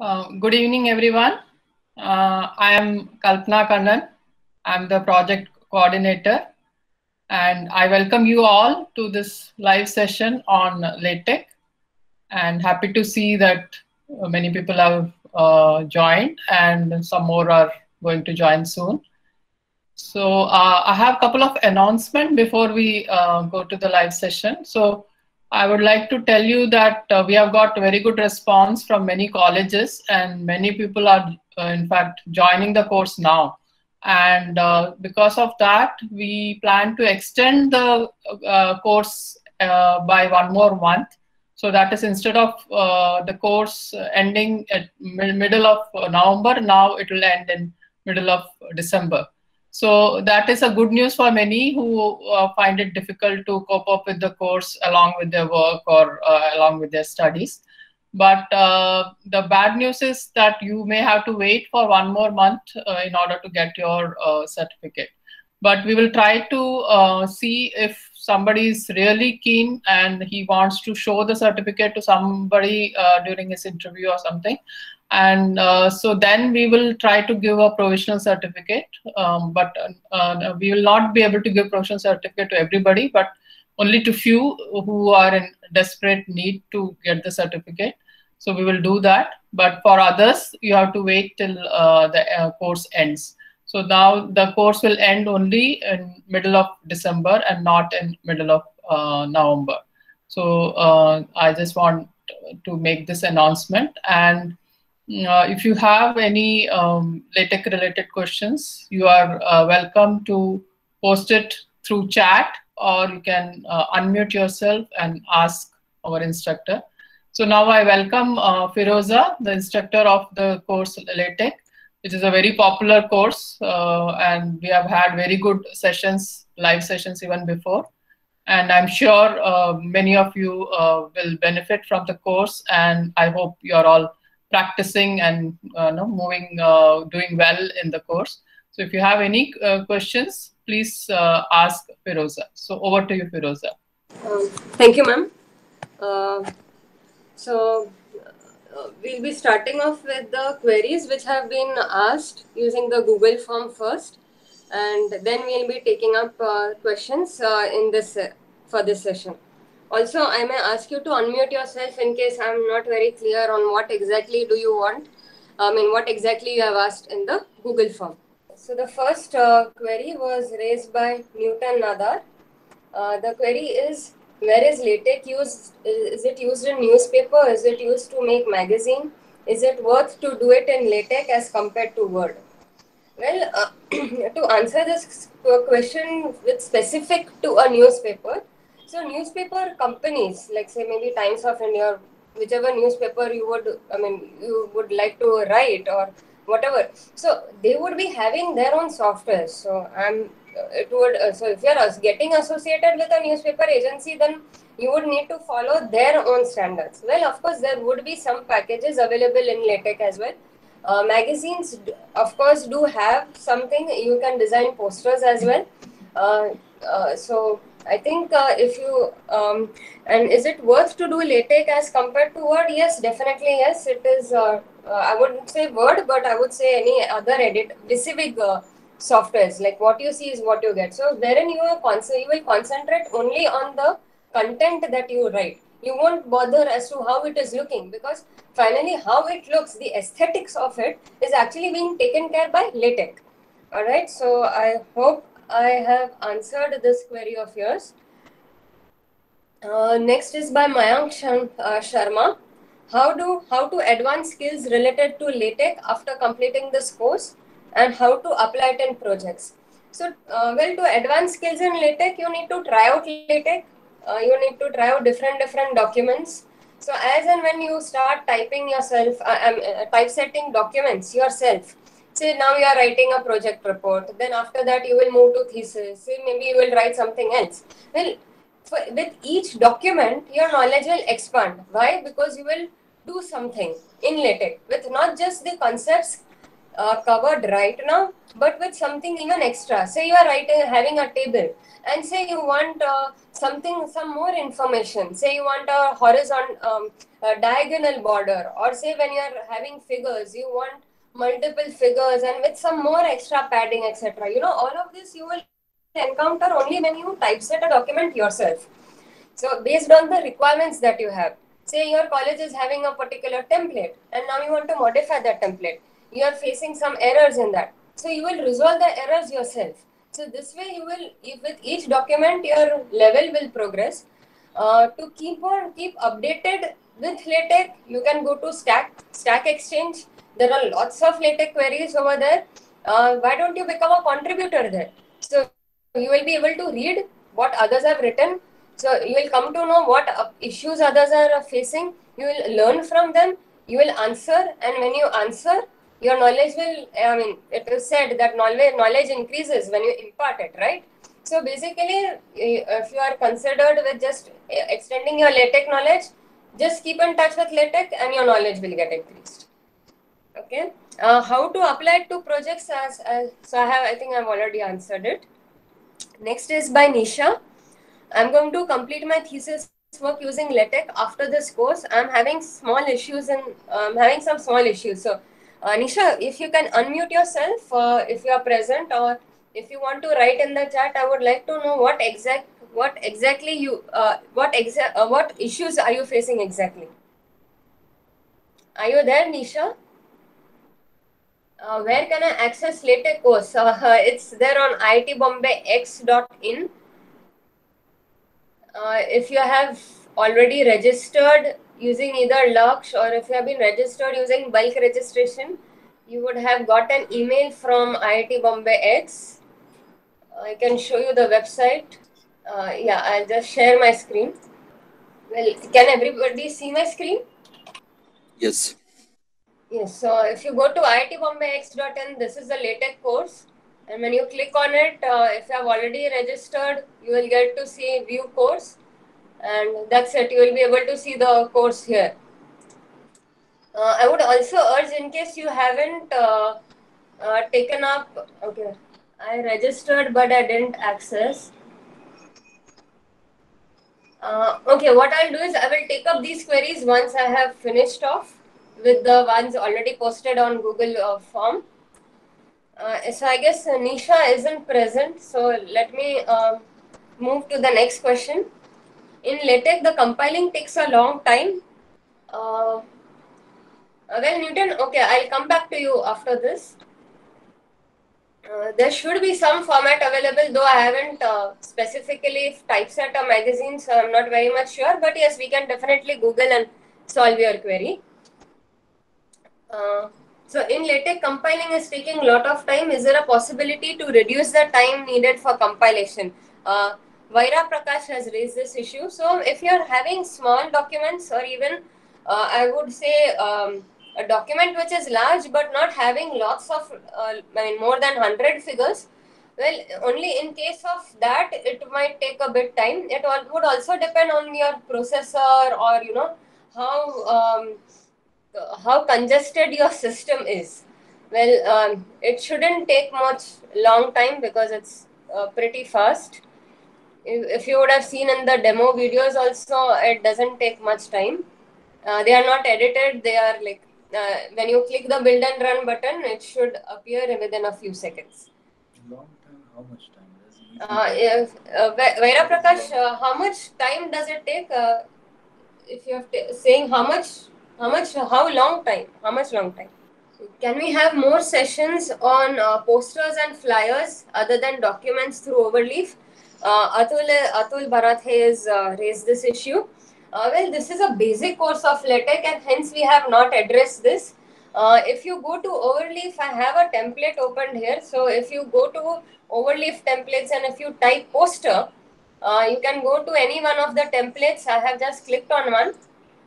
Uh, good evening, everyone. Uh, I am Kalpana Kannan. I'm the project coordinator, and I welcome you all to this live session on LaTeX. And happy to see that many people have uh, joined, and some more are going to join soon. So uh, I have a couple of announcements before we uh, go to the live session. So I would like to tell you that uh, we have got very good response from many colleges and many people are uh, in fact joining the course now. And uh, because of that, we plan to extend the uh, course uh, by one more month. So that is instead of uh, the course ending at middle of November, now it will end in middle of December. So that is a good news for many who uh, find it difficult to cope up with the course along with their work or uh, along with their studies. But uh, the bad news is that you may have to wait for one more month uh, in order to get your uh, certificate. But we will try to uh, see if somebody is really keen and he wants to show the certificate to somebody during his interview or something and uh, so then we will try to give a provisional certificate um, but uh, we will not be able to give provisional certificate to everybody but only to few who are in desperate need to get the certificate. So we will do that. But for others you have to wait till uh, the uh, course ends. So now the course will end only in middle of december and not in middle of uh, november. So uh, i just want to make this announcement and uh, if you have any um, LaTeX related questions, you are uh, welcome to post it through chat or you can uh, unmute yourself and ask our instructor. So now I welcome uh, Firoza, the instructor of the course LaTeX, which is a very popular course uh, and we have had very good sessions, live sessions even before. And I'm sure uh, many of you will benefit from the course and I hope you're all practicing and uh, no, moving, uh, doing well in the course. So if you have any uh, questions, please uh, ask Firoza. So over to you, Firoza. Um, thank you, ma'am. So we'll be starting off with the queries which have been asked using the Google form first, and then we'll be taking up questions in this for this session. Also, I may ask you to unmute yourself in case I'm not very clear on what exactly do you want. I mean, what exactly you have asked in the Google form. So the first uh, query was raised by Newton Nadar. Uh, the query is, where is LaTeX used? Is it used in newspaper? Is it used to make magazine? Is it worth to do it in LaTeX as compared to Word? Well, uh, to answer this question with specific to a newspaper, so newspaper companies, like say maybe Times of India, whichever newspaper you would, I mean, you would like to write or whatever. So they would be having their own software. So I'm, it would. Uh, so if you're getting associated with a newspaper agency, then you would need to follow their own standards. Well, of course, there would be some packages available in LaTeX as well. Uh, magazines, of course, do have something. You can design posters as well. Uh, uh, so I think uh, if you um, and is it worth to do LaTeX as compared to Word? Yes, definitely yes. It is. Uh, uh, I wouldn't say Word, but I would say any other edit specific uh, softwares. Like what you see is what you get. So wherein you are con- you will concentrate only on the content that you write. You won't bother as to how it is looking because finally how it looks, the aesthetics of it is actually being taken care by LaTeX. All right. So I hope I have answered this query of yours. Uh, next is by Mayank uh, Sharma. How do how to advance skills related to LaTeX after completing this course, and how to apply it in projects. So, uh, well, to advance skills in LaTeX, you need to try out LaTeX. Uh, you need to try out different different documents. So, as and when you start typing yourself, uh, um, uh typesetting documents yourself, say now you are writing a project report. Then after that you will move to thesis. Say maybe you will write something else. Well for, with each document your knowledge will expand. Why? Because you will do something in latex with not just the concepts uh, covered right now, but with something even extra. Say you are writing, having a table, and say you want uh, something, some more information. Say you want a horizontal, um, a diagonal border, or say when you are having figures, you want multiple figures and with some more extra padding, etc. You know, all of this you will encounter only when you typeset a document yourself. So based on the requirements that you have, say your college is having a particular template and now you want to modify that template. You are facing some errors in that. So you will resolve the errors yourself. So this way you will, with each document, your level will progress. Uh, to keep on keep updated with LaTeX, you can go to Stack Stack Exchange. There are lots of LaTeX queries over there. Uh, why don't you become a contributor there? So you will be able to read what others have written so you will come to know what uh, issues others are uh, facing. You will learn from them. You will answer, and when you answer, your knowledge will. I mean, it is said that knowledge knowledge increases when you impart it, right? So basically, uh, if you are considered with just extending your LaTeX knowledge, just keep in touch with LaTeX, and your knowledge will get increased. Okay. Uh, how to apply to projects? As, as so, I have. I think I've already answered it. Next is by Nisha. I'm going to complete my thesis work using LaTeX after this course. I'm having small issues and I'm having some small issues. So, uh, Nisha, if you can unmute yourself, uh, if you are present, or if you want to write in the chat, I would like to know what exact what exactly you uh, what exact uh, what issues are you facing exactly. Are you there, Nisha? Uh, where can I access LaTeX course? Uh, it's there on iitbombayx.in uh, if you have already registered using either Laksh or if you have been registered using bulk registration, you would have got an email from IIT Bombay X. I can show you the website. Uh, yeah, I'll just share my screen. Well, can everybody see my screen? Yes. Yes, so if you go to iitbombayx.in, this is the LaTeX course. And when you click on it, uh, if you have already registered, you will get to see view course. And that's it. You will be able to see the course here. Uh, I would also urge in case you haven't uh, uh taken up, okay, I registered but I didn't access. Uh, okay, what I'll do is I will take up these queries once I have finished off with the ones already posted on Google uh, Form. Uh, so I guess Nisha isn't present. So let me uh, move to the next question. In LaTeX, the compiling takes a long time. Uh, well, Newton, okay, I'll come back to you after this. Uh, there should be some format available, though I haven't uh, specifically typeset a magazine, so I'm not very much sure. But yes, we can definitely Google and solve your query. Uh, so in LaTeX, compiling is taking a lot of time. Is there a possibility to reduce the time needed for compilation? Uh, Vaira Prakash has raised this issue. So if you're having small documents or even, uh, I would say, um, a document which is large but not having lots of, uh, I mean, more than 100 figures, well, only in case of that, it might take a bit time. It would also depend on your processor or, you know, how um, how congested your system is. Well, um, it shouldn't take much long time because it's uh, pretty fast. If, if, you would have seen in the demo videos also, it doesn't take much time. Uh, they are not edited. They are like, uh, when you click the build and run button, it should appear within a few seconds. Long time, how much time? Uh, if, uh, Vaira Prakash, uh, how much time does it take? Uh, if you are saying how much how much? How long time? How much long time? Can we have more sessions on uh, posters and flyers other than documents through Overleaf? Uh, Atul, Atul Bharat has uh, raised this issue. Uh, well, this is a basic course of LaTeX and hence we have not addressed this. Uh, if you go to Overleaf, I have a template opened here. So if you go to Overleaf templates and if you type poster, uh, you can go to any one of the templates. I have just clicked on one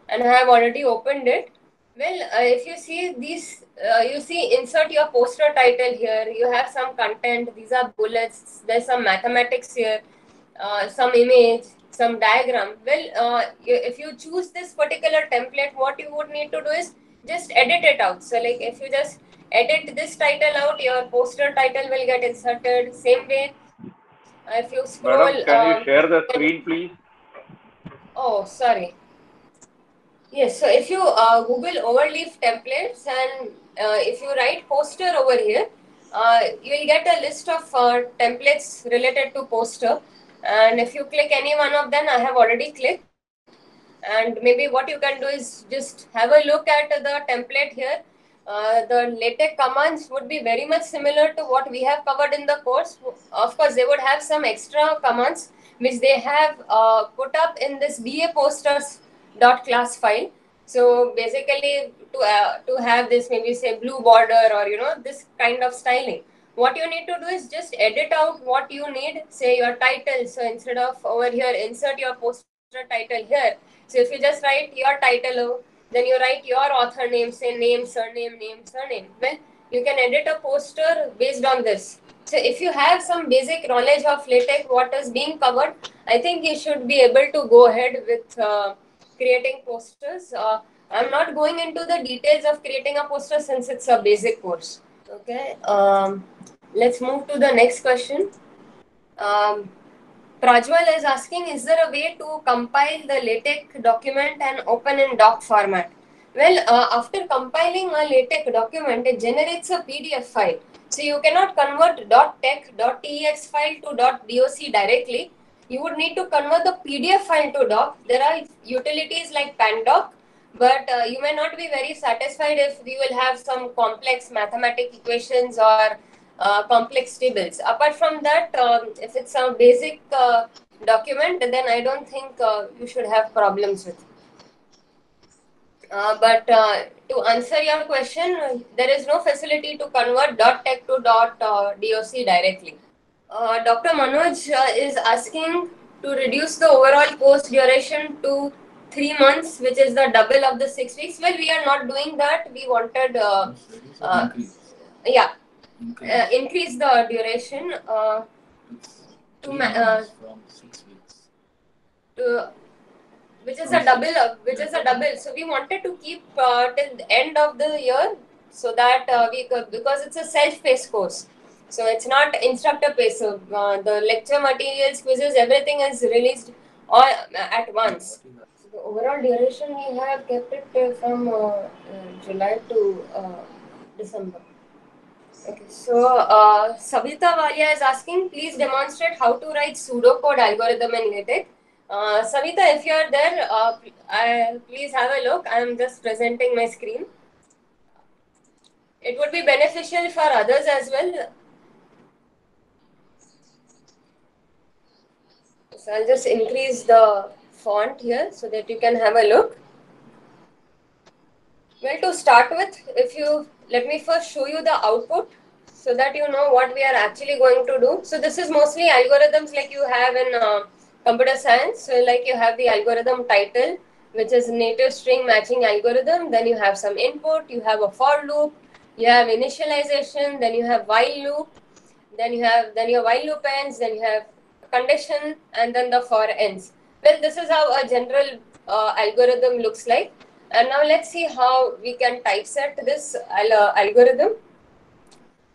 and I have already opened it. Well, uh, if you see these, uh, you see insert your poster title here. You have some content. These are bullets. There's some mathematics here, uh, some image, some diagram. Well, uh, if you choose this particular template, what you would need to do is just edit it out. So like if you just edit this title out, your poster title will get inserted. Same way, if you scroll. Madam, can um, you share the screen, please? Oh, sorry. Yes, so if you uh, Google overleaf templates and uh, if you write poster over here, uh, you will get a list of uh, templates related to poster. And if you click any one of them, I have already clicked. And maybe what you can do is just have a look at the template here. Uh, the LaTeX commands would be very much similar to what we have covered in the course. Of course, they would have some extra commands which they have uh, put up in this BA posters dot class file. So basically, to uh, to have this maybe say blue border or you know this kind of styling, what you need to do is just edit out what you need. Say your title. So instead of over here, insert your poster title here. So if you just write your title, then you write your author name, say name, surname, name, surname. Well, you can edit a poster based on this. So if you have some basic knowledge of LaTeX, what is being covered, I think you should be able to go ahead with uh, creating posters. Uh, I'm not going into the details of creating a poster since it's a basic course. Okay. Um, let's move to the next question. Um, Prajwal is asking, is there a way to compile the LaTeX document and open in doc format? Well, uh, after compiling a LaTeX document, it generates a PDF file. So you cannot convert .tex, .tex file to .doc directly. You would need to convert the PDF file to doc. There are utilities like Pandoc, but uh, you may not be very satisfied if you will have some complex mathematical equations or uh, complex tables. Apart from that, um, if it's a basic uh, document, then I don't think uh, you should have problems with. Uh, but uh, to answer your question, there is no facility to convert .tex to .doc directly. Dr. Manoj is asking to reduce the overall course duration to three months, which is the double of the six weeks. Well, we are not doing that. We wanted, uh, uh, yeah, uh, increase the duration uh, to uh, from six weeks. to which is a double which is a double so we wanted to keep uh, till the end of the year so that uh, we could because it's a self-paced course so it's not instructor based. so uh, the lecture materials quizzes everything is released all at once so the overall duration we have kept it uh, from uh, uh, july to uh, december Okay, so uh, Savita Walia is asking, please demonstrate how to write pseudocode algorithm in LaTeX. Uh, Savita, if you are there, uh, I, please have a look. I am just presenting my screen. It would be beneficial for others as well. So I'll just increase the font here so that you can have a look. Well, to start with, if you let me first show you the output so that you know what we are actually going to do. So this is mostly algorithms like you have in uh, computer science. So like you have the algorithm title, which is native string matching algorithm. Then you have some input, you have a for loop, you have initialization, then you have while loop, then you have then your while loop ends, then you have condition, and then the for ends. Well, this is how a general uh, algorithm looks like. And now let's see how we can typeset this al- algorithm.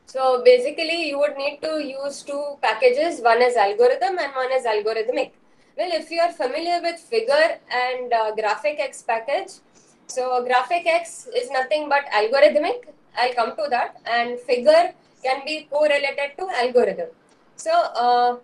So basically, you would need to use two packages. One is algorithm and one is algorithmic. Well, if you are familiar with Figure and uh, GraphicX package, so GraphicX is nothing but algorithmic. I'll come to that. And Figure can be correlated to algorithm. So uh,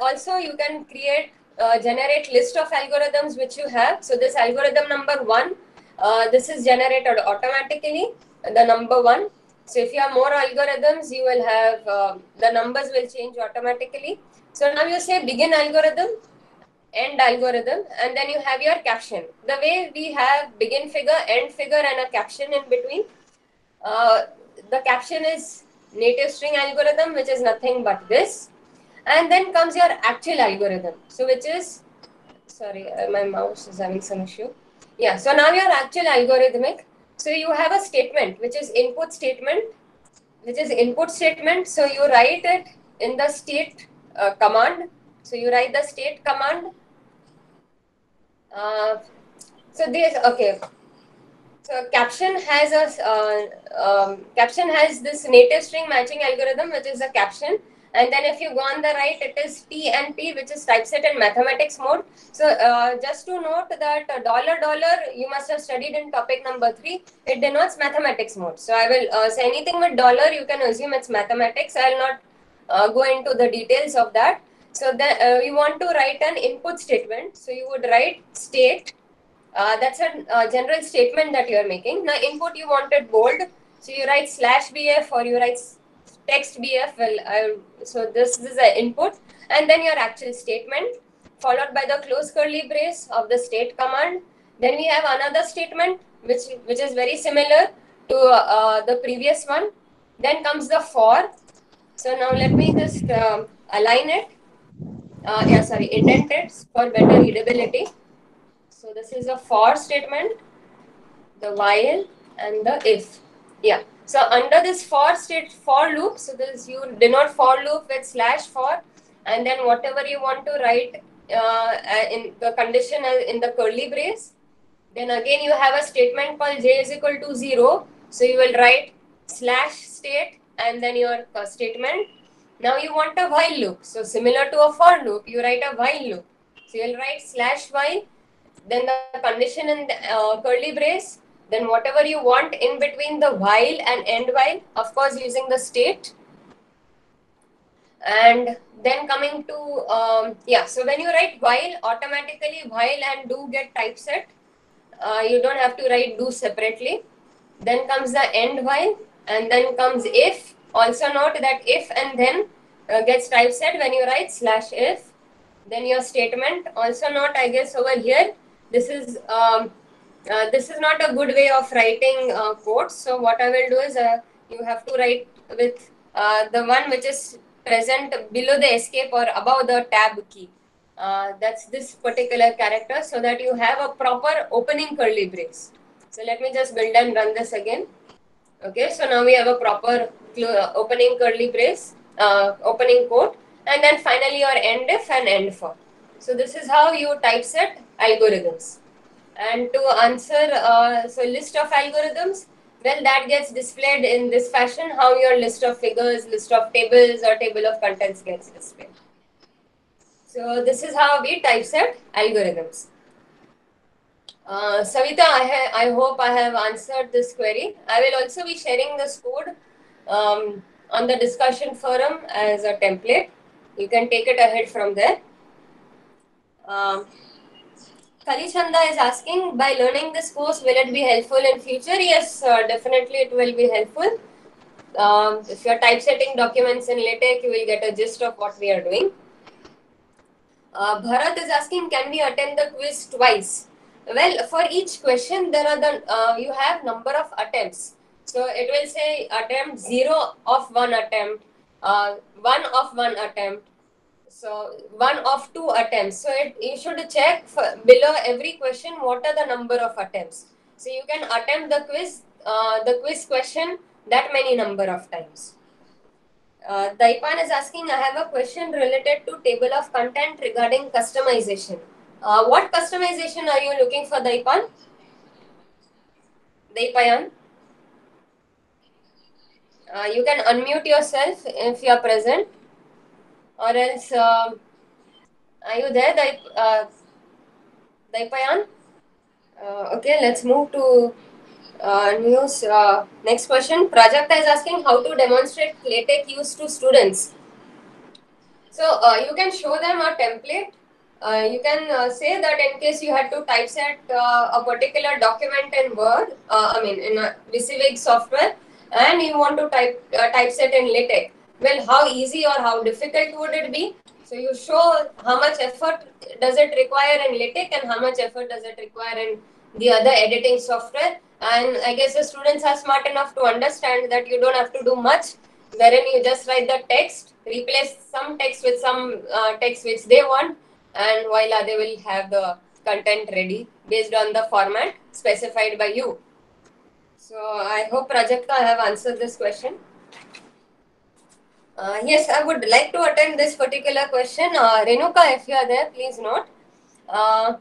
also you can create uh, generate list of algorithms which you have. So this algorithm number one, uh, this is generated automatically. The number one. So if you have more algorithms, you will have uh, the numbers will change automatically. So now you say begin algorithm, end algorithm, and then you have your caption. The way we have begin figure, end figure, and a caption in between. Uh, the caption is native string algorithm, which is nothing but this, and then comes your actual algorithm. So which is sorry, uh, my mouse is having some issue. Yeah. So now your actual algorithmic. So you have a statement which is input statement, which is input statement. So you write it in the state uh, command. So you write the state command. Uh, so this okay. So caption has a uh, um, caption has this native string matching algorithm, which is a caption. And then if you go on the right, it is T and P, which is typeset and mathematics mode. So uh, just to note that uh, dollar dollar, you must have studied in topic number three. It denotes mathematics mode. So I will uh, say anything with dollar, you can assume it's mathematics. I'll not uh, go into the details of that. So then uh, you want to write an input statement. So you would write state. Uh, that's a uh, general statement that you are making. Now input you wanted bold. So you write slash bf or you write text bf. Well, I, so this, is an input, and then your actual statement followed by the close curly brace of the state command. Then we have another statement which which is very similar to uh, the previous one. Then comes the for. So now let me just uh, align it uh, yeah, sorry, indented for better readability. So this is a for statement, the while and the if. Yeah. So under this for state for loop, so this you denote for loop with slash for, and then whatever you want to write uh, in the condition in the curly brace. Then again you have a statement called j is equal to zero. So you will write slash state and then your uh, statement now you want a while loop. So similar to a for loop, you write a while loop. So you'll write slash while, then the condition in the uh, curly brace, then whatever you want in between the while and end while, of course using the state. And then coming to, um, yeah, so when you write while, automatically while and do get typeset. Uh, you don't have to write do separately. Then comes the end while, and then comes if, also note that if and then uh, gets typeset when you write slash if. Then your statement. Also note, I guess over here, this is um, uh, this is not a good way of writing uh, quotes. So what I will do is uh, you have to write with uh, the one which is present below the escape or above the tab key. Uh, that's this particular character so that you have a proper opening curly brace. So let me just build and run this again. Okay, so now we have a proper opening curly brace, opening quote, and then finally your end if and end for. So this is how you typeset algorithms. And to answer, uh, so list of algorithms, well, that gets displayed in this fashion, how your list of figures, list of tables or table of contents gets displayed. So this is how we typeset algorithms. Uh, Savita, I, I hope I have answered this query. I will also be sharing this code um, on the discussion forum as a template. You can take it ahead from there. Um, Kalichanda is asking, by learning this course, will it be helpful in future? Yes, uh, definitely it will be helpful. Um, if you're typesetting documents in LaTeX, you will get a gist of what we are doing. Uh, Bharat is asking, can we attend the quiz twice? Well, for each question, there are the uh, you have number of attempts. So it will say attempt zero of one attempt, uh, one of one attempt. So one of two attempts. So it, you should check below every question what are the number of attempts. So you can attempt the quiz, uh, the quiz question that many number of times. Uh, Daipan is asking, I have a question related to table of content regarding customization. Uh, what customization are you looking for, Daipan? Daipayan? Uh, you can unmute yourself if you are present, or else, uh, are you there, Daip, uh, Daipayan? Uh, okay, let's move to uh, news. Uh, next question. Prajakta is asking how to demonstrate LaTeX use to students. So uh, you can show them a template you can say that in case you had to typeset a particular document in Word, I mean in a WYSIWYG software, and you want to type typeset in LaTeX. Well, how easy or how difficult would it be? So you show how much effort does it require in LaTeX and how much effort does it require in the other editing software. And I guess the students are smart enough to understand that you don't have to do much, wherein you just write the text, replace some text with some uh, text which they want, and voila, they will have the content ready based on the format specified by you. So I hope Prajakta I have answered this question. Uh, yes, I would like to attend this particular question. Uh, Renuka, if you are there, please note. Uh,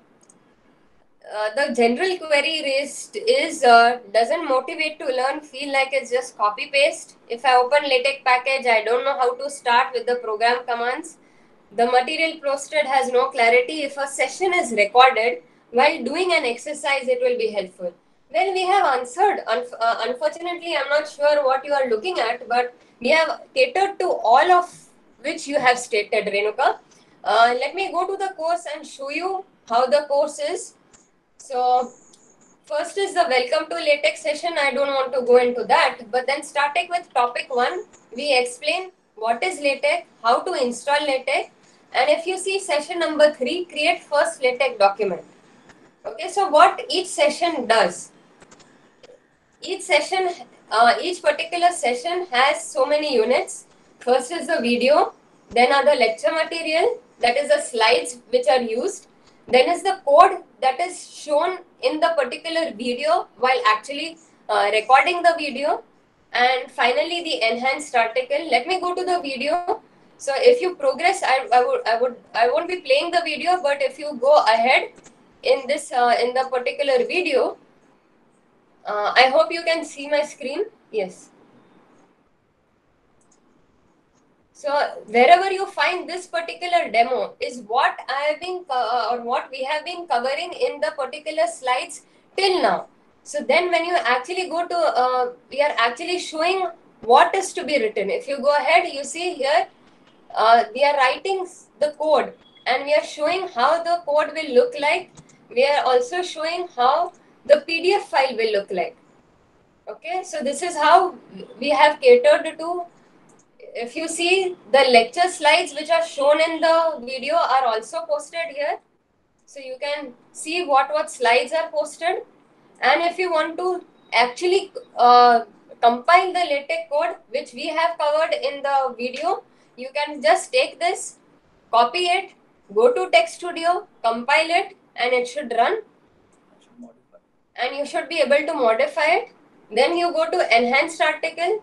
uh, the general query raised is uh, doesn't motivate to learn feel like it's just copy paste if i open latex package i don't know how to start with the program commands. The material posted has no clarity. If a session is recorded while doing an exercise it will be helpful. Well we have answered. Unf- uh, unfortunately i'm not sure what you are looking at but we have catered to all of which you have stated renuka uh, let me go to the course and show you how the course is so first is the welcome to latex session. I don't want to go into that, but then starting with topic one, we explain what is latex, how to install latex, and if you see session number three, create first latex document. Okay, so what each session does. Each session, uh, each particular session has so many units. First is the video, then are the lecture material, that is the slides which are used. Then is the code that is shown in the particular video while actually uh, recording the video. And finally the enhanced article. Let me go to the video. So if you progress i, I would i would i won't be playing the video but if you go ahead in this uh, in the particular video uh, i hope you can see my screen yes So wherever you find this particular demo is what I have been uh, or what we have been covering in the particular slides till now. So then when you actually go to, uh, we are actually showing what is to be written. If you go ahead, you see here, uh, we are writing the code and we are showing how the code will look like. We are also showing how the PDF file will look like. Okay, so this is how we have catered to if you see the lecture slides which are shown in the video are also posted here. So you can see what what slides are posted. And if you want to actually uh, compile the latex code which we have covered in the video you can just take this copy it go to TeXstudio compile it and it should run and you should be able to modify it then you go to enhanced article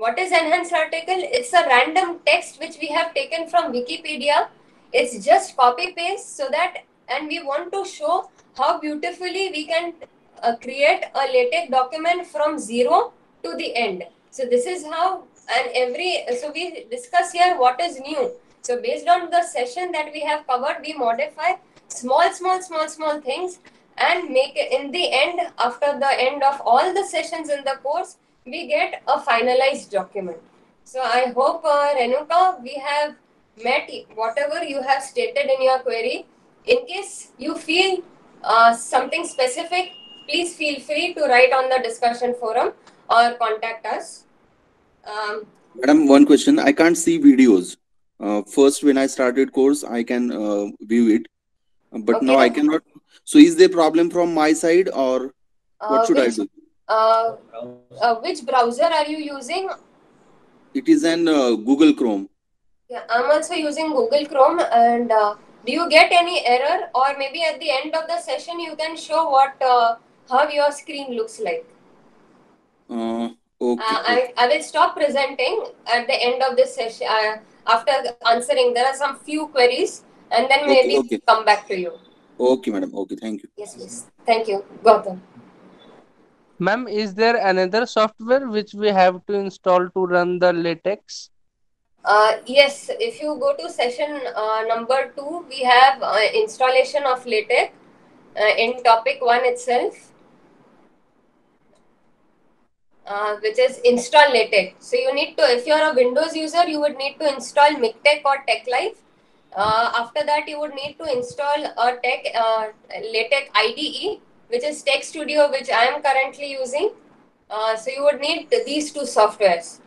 what is enhanced article? It's a random text which we have taken from Wikipedia. It's just copy paste so that, and we want to show how beautifully we can uh, create a LaTeX document from zero to the end. So this is how, and every, so we discuss here what is new. So based on the session that we have covered, we modify small, small, small, small things and make it in the end, after the end of all the sessions in the course, we get a finalized document. So I hope, uh, Renuka, we have met whatever you have stated in your query. In case you feel uh, something specific, please feel free to write on the discussion forum or contact us. Um, Madam, one question. I can't see videos. Uh, first, when I started course, I can uh, view it, but okay. now I cannot. So, is there problem from my side, or what uh, should which, I do? Uh, uh, which browser are you using? It is an uh, Google Chrome. Yeah, I'm also using Google Chrome. And uh, do you get any error, or maybe at the end of the session you can show what uh, how your screen looks like? Uh, okay. I, I will stop presenting at the end of this session. after answering, there are some few queries, and then maybe okay, okay. come back to you. Okay, madam. Okay, thank you. Yes, please. Thank you, Gautam. Ma'am, is there another software which we have to install to run the latex? Uh, yes, if you go to session uh, number two, we have uh, installation of latex uh, in topic one itself, uh, which is install latex. So you need to, if you're a Windows user, you would need to install MikTeX or TeXlive. Uh, after that, you would need to install a TeX uh, latex IDE which is TeXstudio, which I am currently using. Uh, so you would need these two softwares.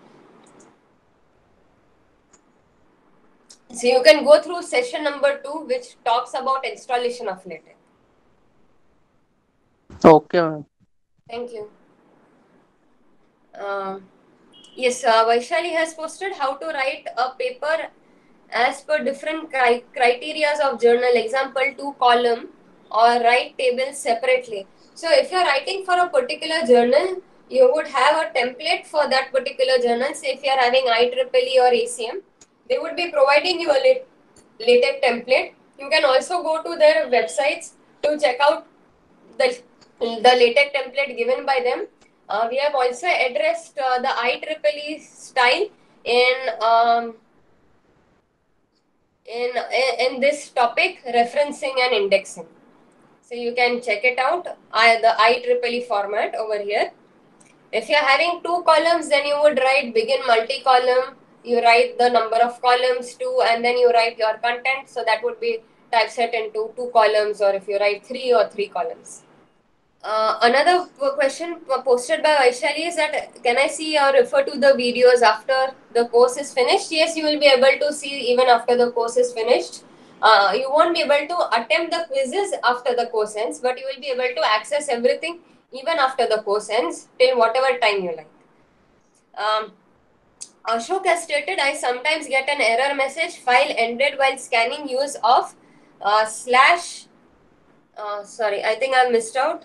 So you can go through session number two, which talks about installation of LaTeX. Okay, ma'am. Thank you. Uh, yes, uh, Vaishali has posted how to write a paper as per different cri criteria of journal. Example, two column or write tables separately. So if you're writing for a particular journal, you would have a template for that particular journal. Say if you're having IEEE or ACM, they would be providing you a LaTeX template. You can also go to their websites to check out the, the LaTeX template given by them. Uh, we have also addressed uh, the IEEE style in, um, in, in this topic, referencing and indexing. So you can check it out, I, the IEEE format over here. If you're having two columns, then you would write begin multi-column, you write the number of columns two, and then you write your content. So that would be typeset into two columns, or if you write three or three columns. Uh, another question posted by Vaishali is that can I see or refer to the videos after the course is finished? Yes, you will be able to see even after the course is finished. Uh, you won't be able to attempt the quizzes after the course ends, but you will be able to access everything even after the course ends till whatever time you like. Um, Ashok has stated, I sometimes get an error message, file ended while scanning use of uh, slash, uh, sorry, I think I missed out.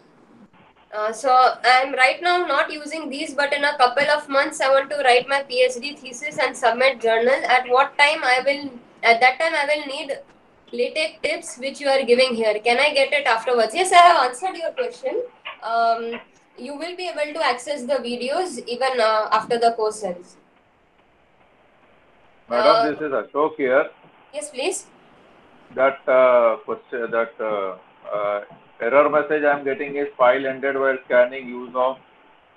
Uh, so I'm right now not using these, but in a couple of months, I want to write my PhD thesis and submit journal. At what time I will, at that time I will need LaTeX tips which you are giving here. Can I get it afterwards? Yes, I have answered your question. Um, you will be able to access the videos even uh, after the course ends. Madam, Uh, this is Ashok here. Yes, please. That uh, question, that uh, uh, error message I am getting is file ended while scanning use of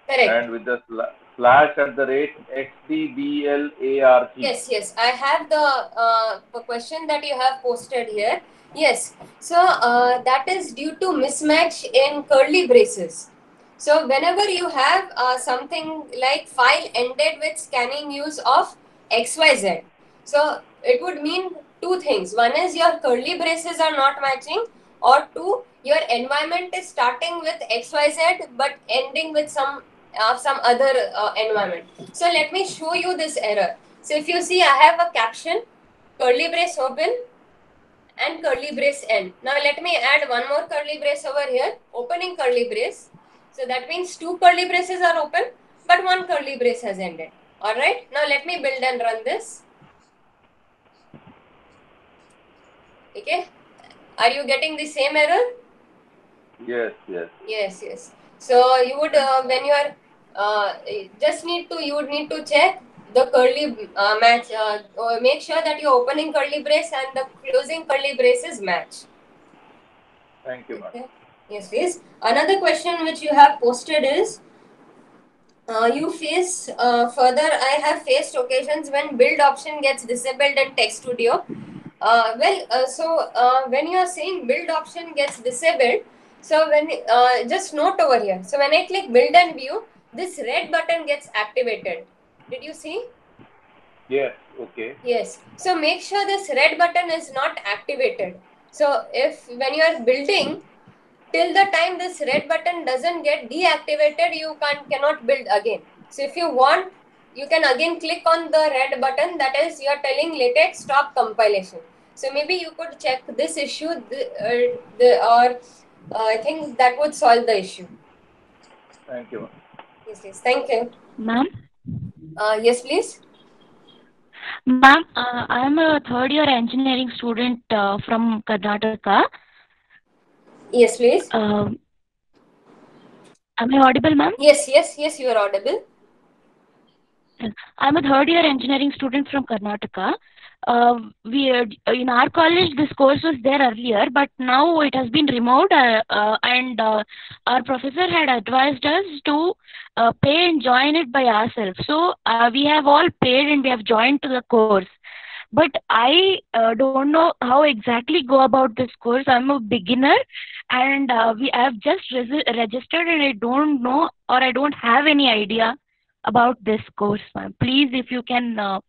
Correct. and with the sla- slash at the rate xdblarg. Yes, yes. I have the uh, the question that you have posted here. Yes. So uh, that is due to mismatch in curly braces. So whenever you have uh, something like file ended with scanning use of XYZ, so it would mean two things. One is your curly braces are not matching, or two, your environment is starting with XYZ but ending with some uh, some other uh, environment. So let me show you this error. So if you see, I have a caption, curly brace open and curly brace end. Now let me add one more curly brace over here, opening curly brace. So that means two curly braces are open, but one curly brace has ended. All right. Now let me build and run this. Okay. Are you getting the same error? Yes, yes. Yes, yes. So you would uh, when you are uh, just need to you would need to check the curly uh, match uh, or make sure that your opening curly brace and the closing curly braces match. Thank you, madam. Yes, please. Another question which you have posted is uh, you face uh, further. I have faced occasions when build option gets disabled in TeXstudio. Uh, well, uh, so uh, when you are saying build option gets disabled, so when uh, just note over here. So when I click build and view, this red button gets activated. Did you see? Yes, okay. Yes. So make sure this red button is not activated. So if when you are building, till the time this red button doesn't get deactivated, you can cannot build again. So if you want, you can again click on the red button. That is, you are telling LaTeX stop compilation. So maybe you could check this issue, the, uh, the, or I think that would solve the issue. Thank you. Yes, yes. Thank you. Ma'am, Uh, yes, please. ma'am, uh, I am a third year engineering student uh, from Karnataka. Yes, please. Um am I audible, ma'am? Yes, yes, yes. You are audible. I'm a third year engineering student from Karnataka. Uh, we are, in our college this course was there earlier, but now it has been removed, uh, uh, and uh, our professor had advised us to uh, pay and join it by ourselves. So uh, we have all paid and we have joined to the course. But I uh, don't know how exactly go about this course. I'm a beginner, and uh, we have just registered, and I don't know or I don't have any idea about this course, ma'am. Please, if you can uh,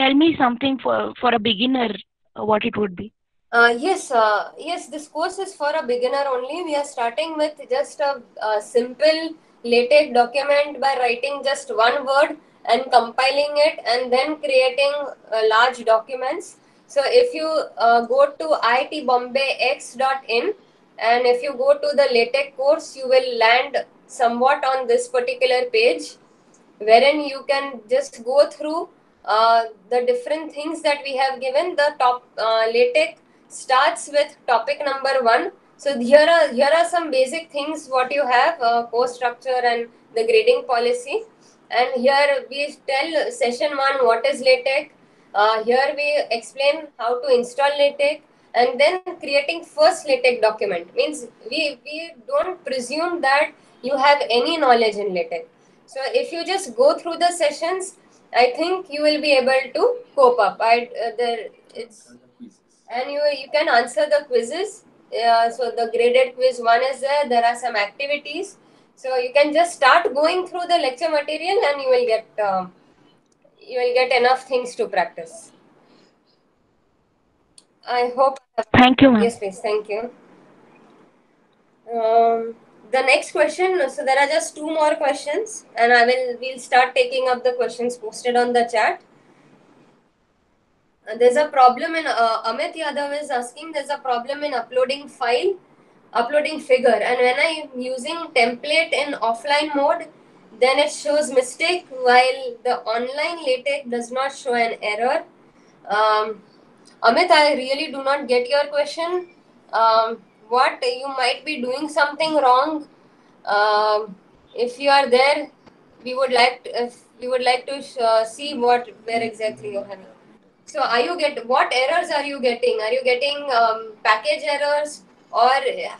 tell me something for for a beginner, uh, what it would be. Uh, yes, uh, yes, this course is for a beginner only. We are starting with just a, a simple LaTeX document by writing just one word and compiling it and then creating uh, large documents. So if you uh, go to iitbombayx.in and if you go to the LaTeX course, you will land somewhat on this particular page wherein you can just go through uh, the different things that we have given. The top uh, LaTeX starts with topic number one. So here are here are some basic things what you have uh, course structure and the grading policy. And here we tell session one what is LaTeX. Uh, here we explain how to install LaTeX and then creating first LaTeX document means we we don't presume that you have any knowledge in LaTeX. So if you just go through the sessions, I think you will be able to cope up. I uh, there it's and you you can answer the quizzes. Uh, so the graded quiz one is there. There are some activities. So you can just start going through the lecture material and you will get uh, you will get enough things to practice. I hope. Thank you. Yes, please. Thank you. Um, the next question. So there are just two more questions, and I will we'll start taking up the questions posted on the chat. Uh, there's a problem in uh, Amit Yadav is asking. There's a problem in uploading file, uploading figure, and when I'm using template in offline mode, then it shows mistake while the online LaTeX does not show an error. Um, Amit, I really do not get your question. Um, what you might be doing something wrong. Um, if you are there, we would like to, if we would like to uh, see what where exactly you're having. So, are you get what errors are you getting? Are you getting um, package errors, or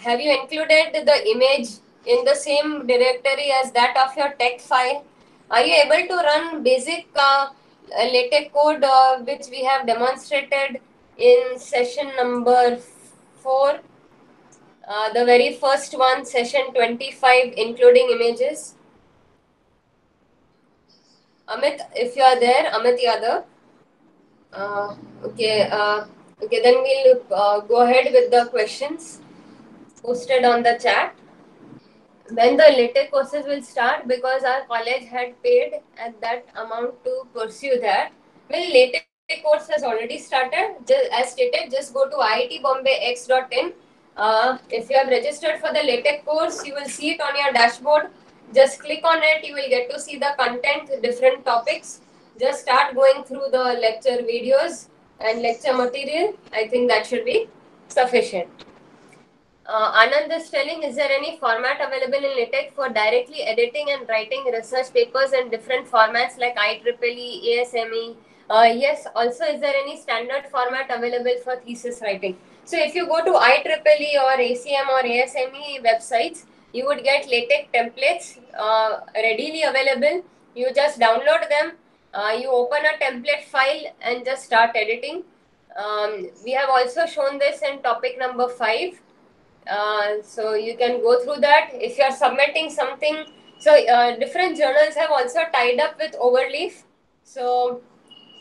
have you included the image in the same directory as that of your text file? Are you able to run basic uh, LaTeX code uh, which we have demonstrated in session number four? Uh, the very first one, session 25, including images. Amit, if you are there, Amit Yadav. Uh, okay, uh, okay, then we'll uh, go ahead with the questions posted on the chat. When the LaTeX courses will start, because our college had paid at that amount to pursue that, well, LaTeX course has already started. Just, as stated, just go to iitbombay.x.in uh, if you have registered for the LaTeX course, you will see it on your dashboard. Just click on it, you will get to see the content, different topics. Just start going through the lecture videos and lecture material. I think that should be sufficient. Uh, Anand is telling, is there any format available in LaTeX for directly editing and writing research papers in different formats like IEEE, ASME? Uh, yes, also is there any standard format available for thesis writing? So if you go to IEEE or ACM or ASME websites, you would get LaTeX templates uh, readily available. You just download them, uh, you open a template file and just start editing. Um, we have also shown this in topic number five. Uh, so you can go through that. If you are submitting something, so uh, different journals have also tied up with Overleaf. So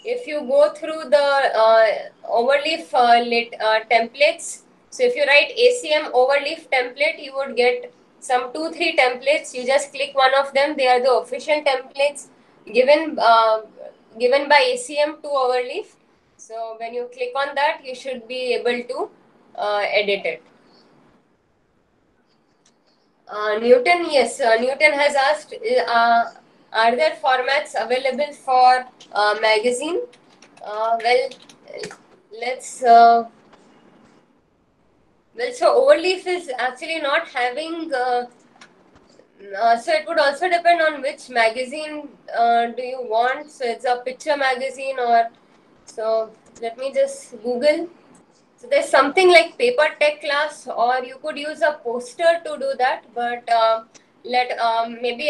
if you go through the uh, overleaf uh, lit, uh, templates, so if you write ACM overleaf template, you would get some two, three templates. You just click one of them. They are the official templates given uh, given by ACM to overleaf. So when you click on that, you should be able to uh, edit it. Uh, Newton, yes, Newton has asked, are there formats available for uh, magazine? Uh, well, let's. Uh, well, so Overleaf is actually not having. Uh, uh, so it would also depend on which magazine uh, do you want. So it's a picture magazine or. So let me just Google. So there's something like paper tech class, or you could use a poster to do that. But let um, maybe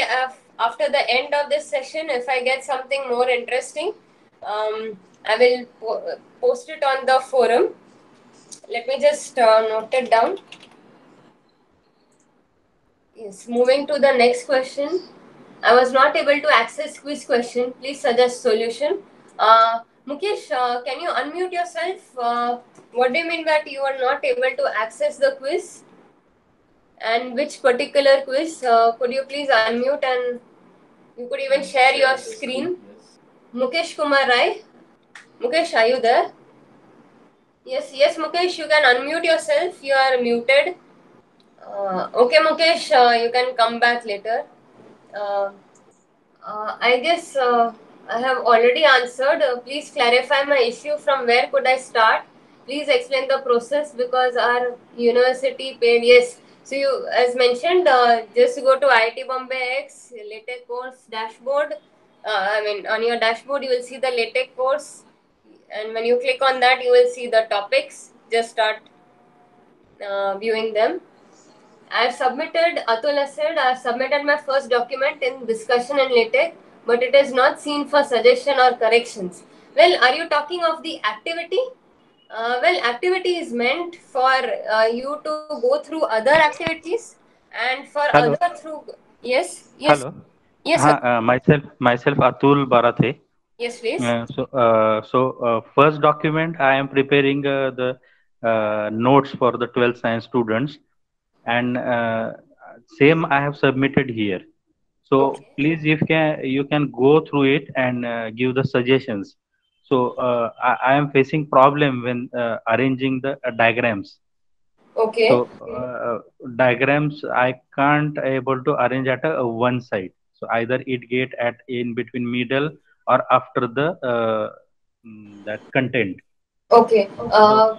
after the end of this session, if I get something more interesting, um, I will po post it on the forum. Let me just uh, note it down. Yes, moving to the next question. I was not able to access quiz question. Please suggest solution. Uh, Mukesh, uh, can you unmute yourself? Uh, what do you mean that you are not able to access the quiz? And which particular quiz? Uh, could you please unmute and you could even share your screen. Mukesh Kumar Rai. Mukesh, are you there? Yes, yes, Mukesh, you can unmute yourself. You are muted. Uh, okay, Mukesh, uh, you can come back later. Uh, uh I guess uh, I have already answered. Uh, please clarify my issue from where could I start. please explain the process because our university paid yes. So you, as mentioned, uh, just go to IIT Bombay X LaTeX course dashboard. Uh, I mean, on your dashboard, you will see the LaTeX course, and when you click on that, you will see the topics. Just start uh, viewing them. I have submitted, Atul has said, I have submitted my first document in discussion in LaTeX, but it is not seen for suggestion or corrections. Well, are you talking of the activity? Uh, well, activity is meant for uh, you to go through other activities and for Hello. other through. Yes, yes, Hello. yes, uh, myself myself Atul Barathe. yes, please. Uh, so uh, so uh, first document I am preparing uh, the uh, notes for the 12th science students and uh, same I have submitted here. So Okay. please if can you can go through it and uh, give the suggestions. So uh, I, I am facing problem when uh, arranging the uh, diagrams. Okay. So uh, diagrams I can't able to arrange at a, one side. So either it get at in between middle or after the uh, mm, that content. Okay. Uh,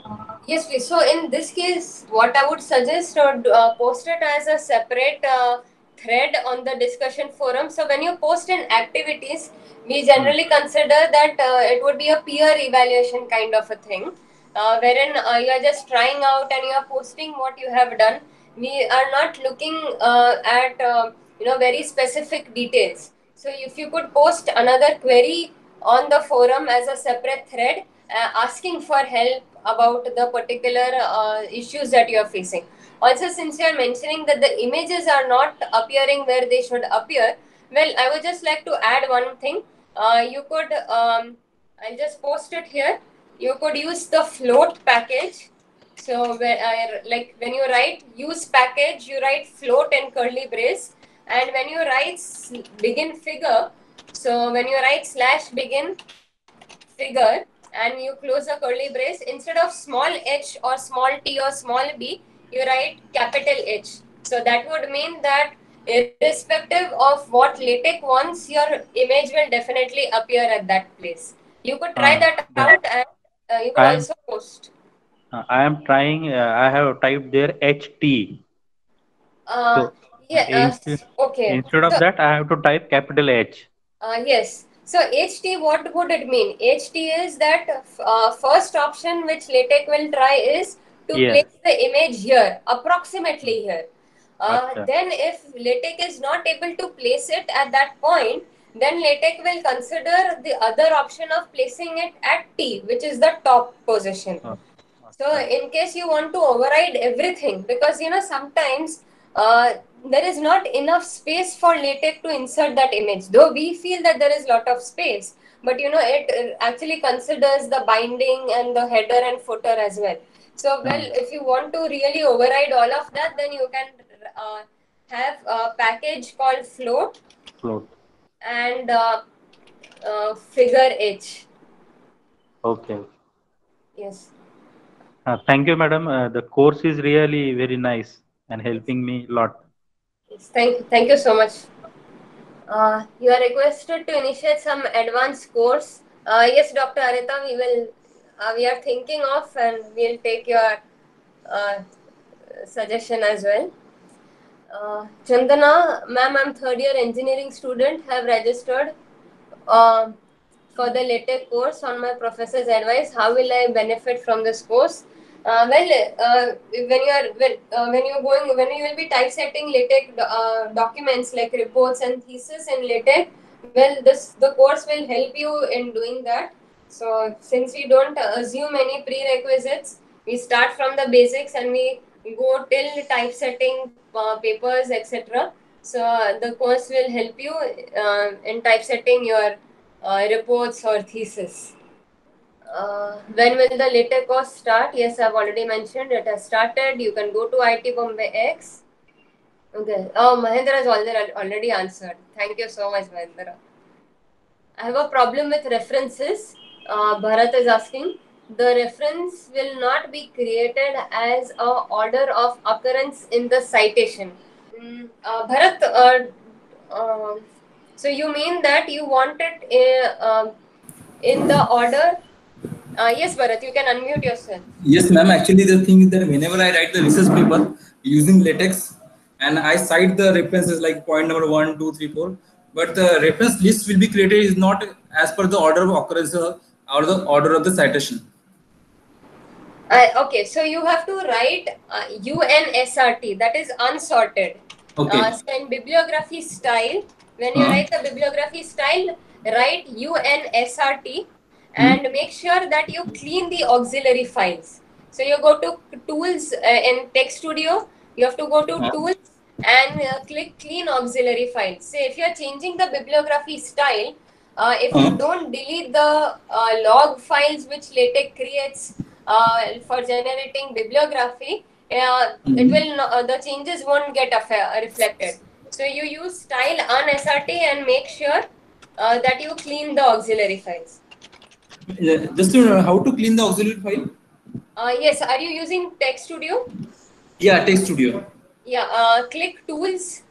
yes, please. So in this case, what I would suggest or uh, post it as a separate uh, thread on the discussion forum. So when you post in activities, we generally consider that uh, it would be a peer evaluation kind of a thing, uh, wherein uh, you are just trying out and you are posting what you have done. We are not looking uh, at uh, you know very specific details. So if you could post another query on the forum as a separate thread uh, asking for help about the particular issues that you are facing. Also, since you are mentioning that the images are not appearing where they should appear, well, I would just like to add one thing. Uh, you could, um, I'll just post it here. You could use the float package. So, where I, like when you write use package, you write float and curly brace. And when you write begin figure, so when you write slash begin figure and you close a curly brace, instead of small h or small t or small b, you write capital H. So that would mean that irrespective of what LaTeX wants, your image will definitely appear at that place. You could try Ah, that out and uh, you could I am- also post. Uh, I am trying. Uh, I have typed there HT. Uh, So, yeah, uh, instead- okay. Instead of So- that, I have to type capital H. Uh, yes. So HT, what would it mean? HT is that uh, first option which LaTeX will try is to Yes. place the image here, approximately here. Uh, then if LaTeX is not able to place it at that point, then LaTeX will consider the other option of placing it at T, which is the top position. Oh, So in case you want to override everything, because you know sometimes uh, there is not enough space for LaTeX to insert that image. Though we feel that there is a lot of space, but you know it uh, actually considers the binding and the header and footer as well. So well, if you want to really override all of that, then you can uh, have a package called float Float. and uh, uh, figure H. Okay. Yes. Uh, thank you, madam. Uh, the course is really very nice and helping me a lot. Yes, thank you. Thank you so much. Uh, you are requested to initiate some advanced course. Uh, yes, Dr. Arita, we will. Uh, we are thinking of, and we'll take your uh, suggestion as well. Uh, Chandana, ma'am, I'm third year engineering student. Have registered uh, for the LaTeX course on my professor's advice. How will I benefit from this course? Uh, well, uh, when you are when, uh, when you're going when you will be typesetting LaTeX uh, documents like reports and thesis in LaTeX, well, this the course will help you in doing that. So since we don't assume any prerequisites, we start from the basics and we go till typesetting uh, papers, etc. So the course will help you uh, in typesetting your uh, reports or thesis. Uh, when will the LaTeX course start? Yes, I've already mentioned it has started. You can go to IT Bombay X. Okay. Oh, Mahendra has already already answered. Thank you so much, Mahendra. I have a problem with references. Uh, Bharat is asking. The reference will not be created as a order of occurrence in the citation. Mm, uh, Bharat, uh, uh, so you mean that you want it uh, um, in the order Uh, yes, Bharat, you can unmute yourself. Yes, ma'am. Actually, the thing is that whenever I write the research paper using latex, and I cite the references like point number one, two, three, four, but the reference list will be created is not as per the order of occurrence uh, or the order of the citation. Uh, okay, so you have to write uh, UNSRT, that is unsorted. Okay. Uh, so in bibliography style, when you Uh-huh. write the bibliography style, write UNSRT and make sure that you clean the auxiliary files. So you go to tools uh, in TeXstudio, you have to go to Uh-huh. tools and uh, click clean auxiliary files. So if you're changing the bibliography style, uh, if you Uh-huh. don't delete the uh, log files which LaTeX creates uh, for generating bibliography, uh, it Mhm. will no, uh, the changes won't get affa- reflected. So you use style unsrt and make sure uh, that you clean the auxiliary files. Yeah, Just to know how to clean the auxiliary file. Uh, yes, are you using TeXstudio? Yeah, TeXstudio. Yeah, uh, click Tools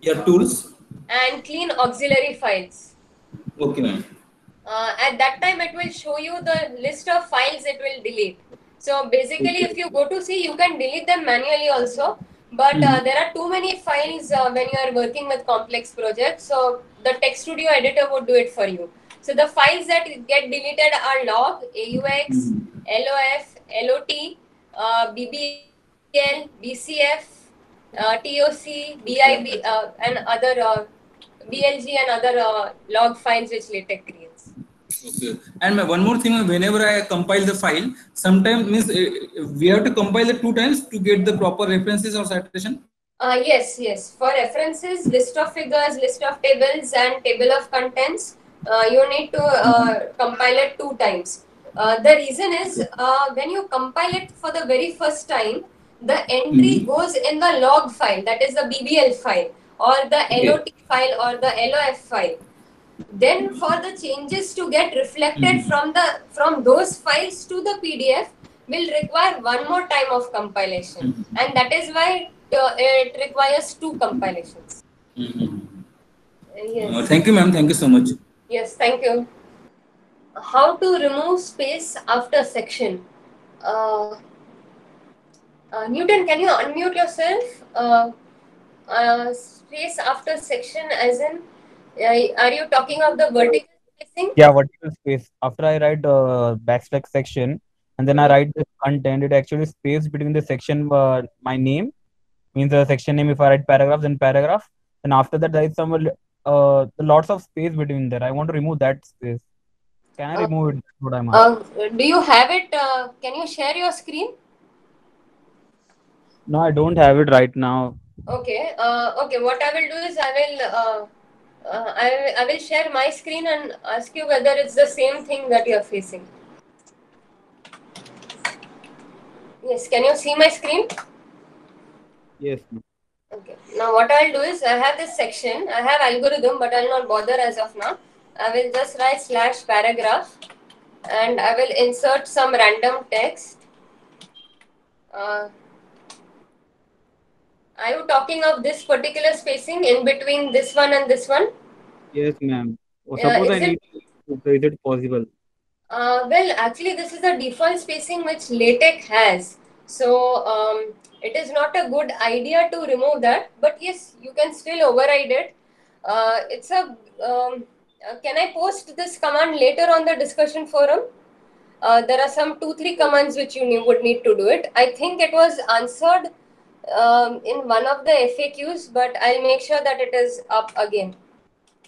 Yeah, tools. and clean auxiliary files. Okay, ma'am. Uh, at that time, it will show you the list of files it will delete. So basically, if you go to see, you can delete them manually also. But uh, there are too many files uh, when you are working with complex projects. So the TeXstudio editor would do it for you. So the files that get deleted are log, AUX, LOF, LOT, uh, BBL, BCF, uh, TOC, BIB, uh, and other uh, BLG and other uh, log files which LaTeX creates. Okay. And one more thing, whenever I compile the file, sometimes means uh, we have to compile it two times to get the proper references or citation. Uh, yes, yes. For references, list of figures, list of tables, and table of contents, uh, you need to uh, compile it two times. Uh, the reason is uh, when you compile it for the very first time, the entry goes in the log file, that is the BBL file, or the LOT file, or the LOF file. Then, for the changes to get reflected from the from those files to the PDF, will require one more time of compilation, and that is why uh, it requires two compilations. Yes. Uh, thank you, ma'am. Thank you so much. Yes, thank you. How to remove space after section? Uh, uh, Newton, can you unmute yourself? Space after section, as in, are you talking of the vertical spacing? Yeah, vertical space. After I write uh, backslash section and then I write the content, it actually space between the section, uh, my name means the section name. If I write paragraph, then paragraph. And after that, there is some uh, lots of space between there. I want to remove that space. Can I Uh, remove it? That's what I'm asking. Uh, do you have it? Uh, can you share your screen? No, I don't have it right now. Okay. Uh, okay. What I will do is I will uh, uh, I, will- I will share my screen and ask you whether it's the same thing that you are facing. Yes. Can you see my screen? Yes. Okay. Now what I'll do is I have this section. I have algorithm, but I'll not bother as of now. I will just write slash paragraph, and I will insert some random text. Uh, are you talking of this particular spacing in between this one and this one? Yes, ma'am. Oh, suppose I is it- need. Is it possible? Uh, well, actually, this is the default spacing which LaTeX has. So um, it is not a good idea to remove that. But yes, you can still override it. Uh, it's a. Um, uh, can I post this command later on the discussion forum? Uh, there are some two three commands which you would need to do it. I think it was answered um, in one of the FAQs, but I'll make sure that it is up again.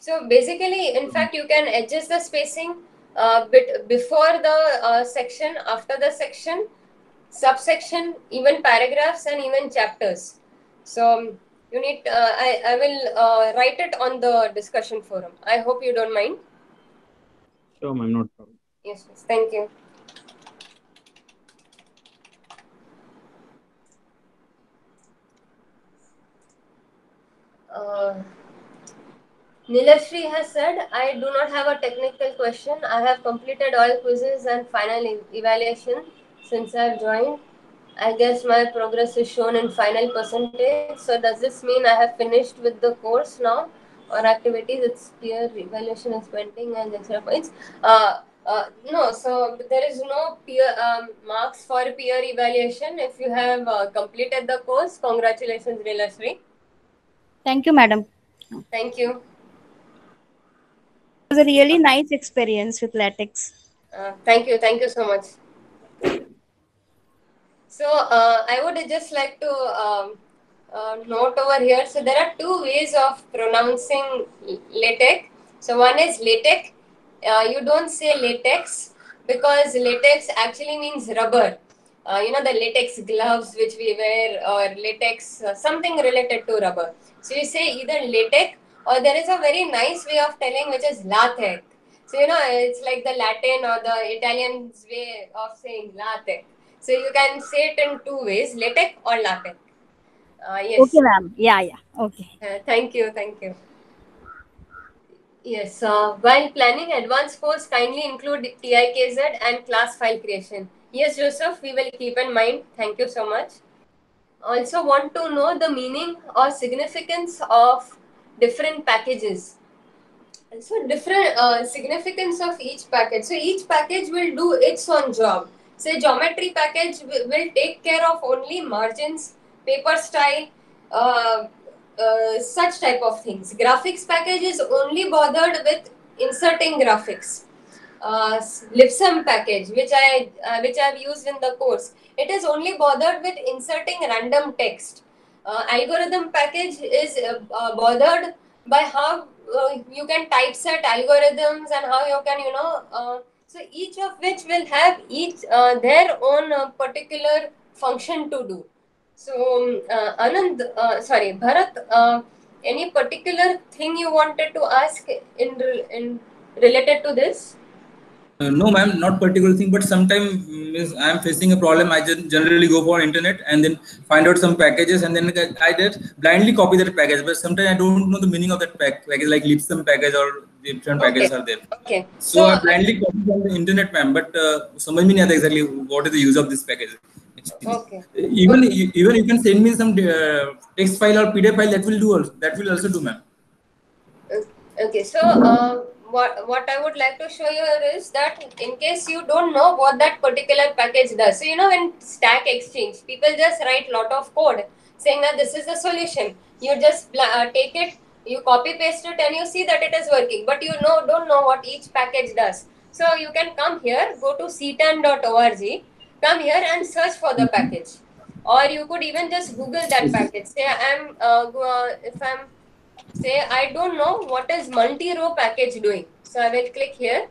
So basically, in fact, you can adjust the spacing uh, bit before the uh, section, after the section, subsection, even paragraphs, and even chapters. So um, you need. Uh, I I will uh, write it on the discussion forum. I hope you don't mind. Sure, ma'am. Not problem. Yes, yes. Thank you. Uh, Nilashri has said, I do not have a technical question. I have completed all quizzes and final e- evaluation since I have joined. I guess my progress is shown in final percentage. So does this mean I have finished with the course now or activities? It's peer evaluation is pending and extra points. Uh, Uh, no, so there is no peer um, marks for peer evaluation. If you have uh, completed the course, congratulations, Nilasri. Thank you, madam. Thank you. It was a really nice experience with latex. Uh, thank you. Thank you so much. So uh, I would just like to um, uh, note over here. So there are two ways of pronouncing latex. So one is latex. Uh, you don't say latex because latex actually means rubber. Uh, you know the latex gloves which we wear or latex uh, something related to rubber. So you say either latex or there is a very nice way of telling which is latex. So you know it's like the Latin or the Italian's way of saying latex. So you can say it in two ways, latex or latex. Uh, yes. Okay, ma'am. Yeah, yeah. Okay. Uh, thank you, thank you. Yes, uh, while planning advanced course, kindly include TIKZ and class file creation. Yes, Joseph, we will keep in mind. Thank you so much. Also want to know the meaning or significance of different packages. So different uh, significance of each package. So each package will do its own job. Say geometry package will will take care of only margins, paper style, uh, uh, such type of things. Graphics package is only bothered with inserting graphics. Uh, package, which I uh, which I've used in the course, it is only bothered with inserting random text. Uh, algorithm package is uh, uh, bothered by how uh, you can typeset algorithms and how you can you know. So each of which will have each their own particular function to do. So, um, Anand, sorry, Bharat, any particular thing you wanted to ask in in related to this? Uh, no, ma'am, not particular thing, but sometimes mm, I am facing a problem. I just generally go for internet and then find out some packages and then I just blindly copy that package. But sometimes I don't know the meaning of that pack package, like Lipsum package or different okay. packages are there. Okay. So, so I uh, blindly copy from the internet, ma'am, but uh, samajh nahi exactly what is the use of this package. Okay. Even okay. You, even you can send me some uh, text file or PDF file that will do also, that will also do, ma'am. Uh, okay. So. Uh, what what I would like to show you is that in case you don't know what that particular package does, so you know in Stack Exchange, people just write lot of code saying that this is the solution. You just uh, take it, you copy paste it, and you see that it is working. But you know don't know what each package does. So you can come here, go to ctan.org, come here and search for the package, or you could even just Google that package. Say I'm uh, uh, if I'm say I don't know what is multi-row package doing. So I will click here.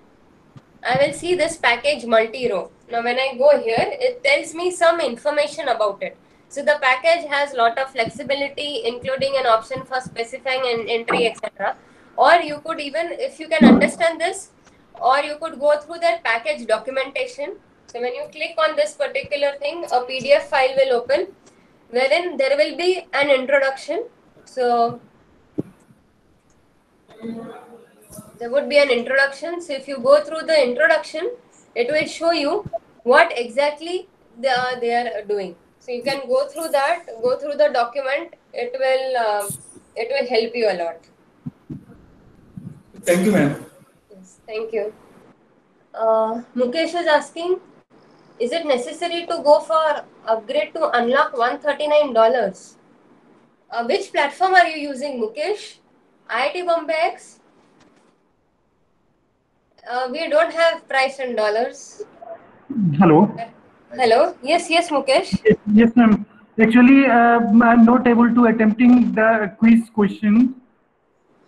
I will see this package multi-row. Now when I go here, it tells me some information about it. So the package has a lot of flexibility, including an option for specifying an entry, etc. Or you could even, if you can understand this, or you could go through their package documentation. So when you click on this particular thing, a PDF file will open, wherein there will be an introduction. So there would be an introduction. So if you go through the introduction, it will show you what exactly they are, they are doing. So you can go through that, go through the document. It will um, it will help you a lot. Thank you, ma'am. Yes, thank you. Uh, Mukesh is asking, is it necessary to go for upgrade to unlock one thirty nine dollars? Uh, which platform are you using, Mukesh? IIT Bombay X? Uh, we don't have price in dollars. Hello. Hello. Yes, yes, Mukesh. Yes, yes ma'am. Actually, uh, I'm not able to attempting the quiz question.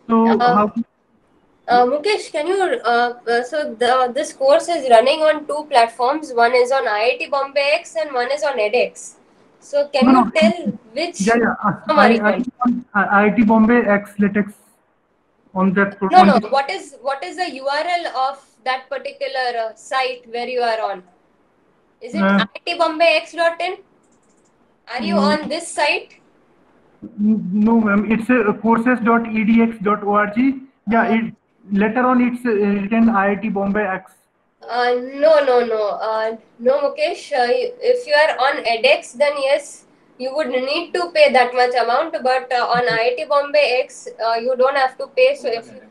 So Uh, how? Uh, Mukesh, can you? Uh, uh, so the, this course is running on two platforms. One is on IIT Bombay X and one is on edX. So can No, you no. tell which? Yeah, yeah. I, I. I, IIT Bombay X latex on that. No, on no. this- What is what is the URL of that particular uh, site where you are on? Is it Uh, IITBombayX.in? Are you Mm. on this site? No, ma'am. It's uh, courses.edx.org. Yeah, it, later on it's uh, written IIT Bombay X. Uh, no, no, no. Uh, no, Mukesh. Uh, if you are on edX, then yes, you would need to pay that much amount. But uh, on IIT Bombay X, uh, you don't have to pay. So if you,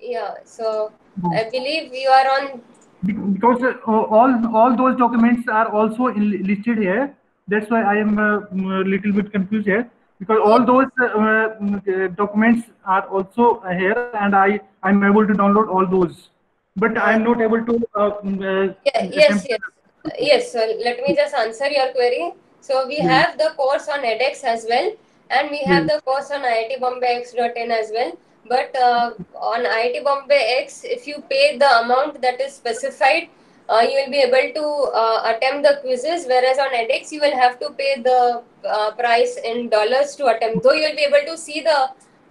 yeah, so I believe you are on because uh, all all those documents are also in, listed here. That's why I am a little bit confused here because all those uh, uh, documents are also here, and I I'm able to download all those, but I'm not able to. Uh, uh, yes, yes, yes. So let me just answer your query. So we Yeah. have the course on edX as well, and we have the course on IIT Bombay X.in as well. But uh, on IIT Bombay X, if you pay the amount that is specified, uh, you will be able to uh, attempt the quizzes. Whereas on edX, you will have to pay the uh, price in dollars to attempt. Though you will be able to see the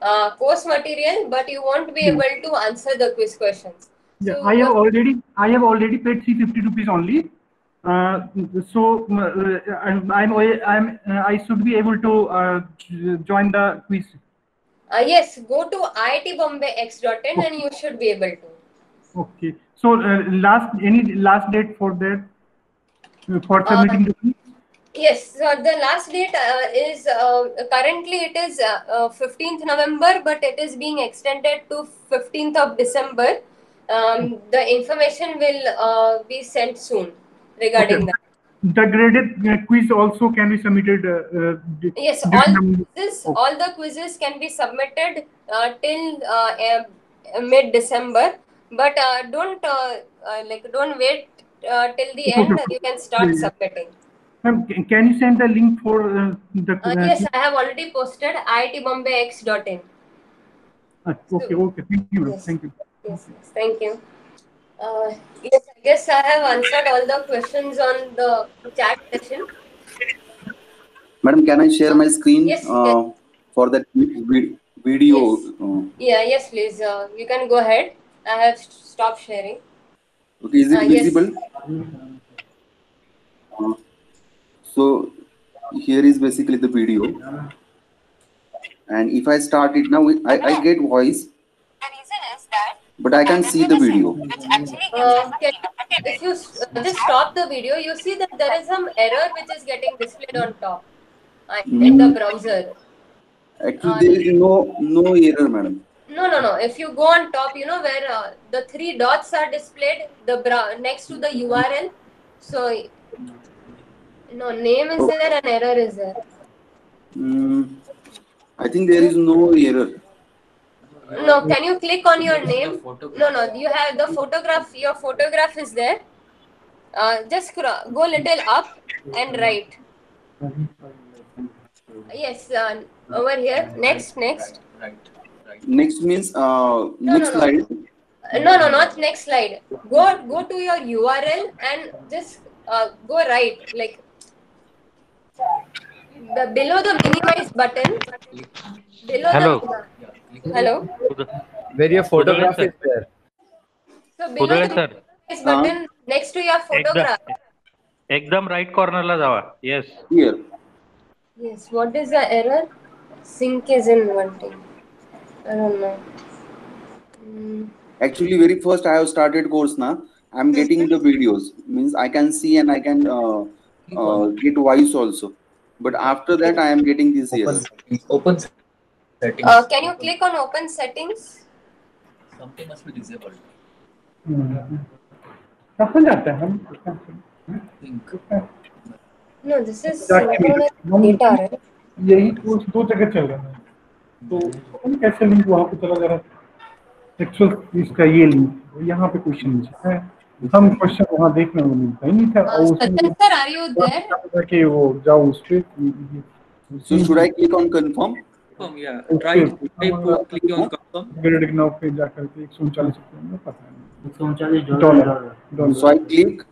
uh, course material, but you won't be able to answer the quiz questions. Yeah, So I have already I have already paid 350 rupees only. Uh, so uh, I'm I'm I'm uh, I should be able to uh, join the quiz. Uh, yes, go to iitbombayx.in and you should be able to. Okay. So uh, last any last date for that for submitting the quiz? Yes, so the last date uh, is uh, currently it is uh, uh, 15th November, but it is being extended to 15th of December. Um, the information will uh, be sent soon regarding Okay. that. The graded uh, quiz also can be submitted. Uh, uh, Yes, all the- quizzes, Okay. all the quizzes can be submitted uh, till uh, uh, mid December, but uh, don't uh, uh, like don't wait uh, till the end. okay. You can start Yeah, submitting. Ca- can you send the link for uh, the? Yes, I have already posted iitbombayx.in. Uh, okay, okay. Thank you. Yes. Thank you. Yes, yes, thank you. Uh, yes, I guess I have answered all the questions on the chat session. Madam, can I share my screen Yes, uh, for that vi- video? Uh, Yeah, yes, please. Uh, you can go ahead. I have stopped sharing. okay, is it Uh, yes. visible? Uh, so here is basically the video. And if I start it now, I, I get voice, but I can see the video. Uh, can, if you uh, just stop the video, you see that there is some error which is getting displayed on top uh, in the Mm. browser. Actually, there is no no error, madam. No, no, no. If you go on top, you know where uh, the three dots are displayed, the brow- next to the URL. So, no name is there and error is there. Mm, I think there is no error. No, can you click on your name? No, no. You have the photograph. Your photograph is there. Uh, just scro- go little up and right. Yes, uh, over here. Next, next. Next means uh, next no, no. slide. Uh, no, no, not next slide. Go, go to your URL and just uh, go right, like the below the minimize button. Below Hello. the hello. Where your photograph sir. is there. So below Udaya the sir. minimize button next to your photograph. एकदम right कॉर्नरला Java yes Here. Yes. What is the error? Sync is in one thing. I don't know. Mm, Actually, very first I have started course now. I'm getting the videos. Means I can see and I can uh, uh, get voice also. But after that, I am getting this error. Open settings. Uh, can you click on open settings? Something must be disabled. Hmm. कहाँ जाते हैं हम Think. No, this is हम data, right? यही दो दो जगह चल रहा है तो नहीं कैसे लिंक वहाँ पे चला जा रहा है एक्चुअल इसका ये लिंक यहाँ पे क्वेश्चन है हम क्वेश्चन वहाँ देखने को मिलता ही नहीं था Uh, और Sachin sir, are you there? उसमें कि वो जाओ उस पे So should I click on confirm? confirm, yeah. Try, try to click on confirm. Grid now पे जा करके 139 रुपए में पता नहीं 139 dollar so I click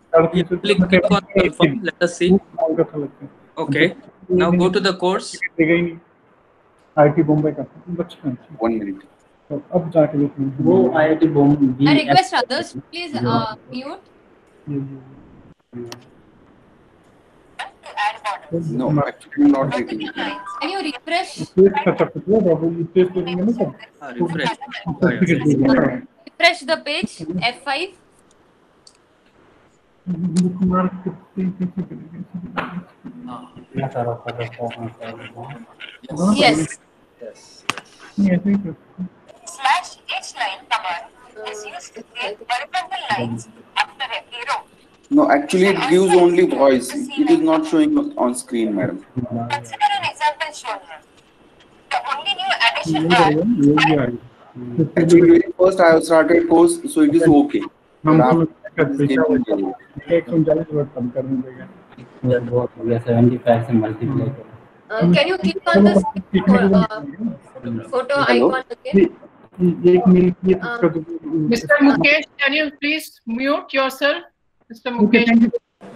click click on confirm let us see okay now go to the course IT Bombay का बचपन 1 minute तो अब जाके देखेंगे वो IIT Bombay I request others please mute No, actually I'm not reading it. Can you refresh? Ah, refresh. refresh the page, F5. Yes. Yes. Slash H line cover is used to create horizontal lines no, actually it gives only voice. It is not showing on screen, madam. Consider an example shown here. The only new addition are... Actually, first I have started course, so it is okay. Can you click on this photo icon again? Mr. Mukesh, can you please mute yourself? Mr. Mukesh. thank you.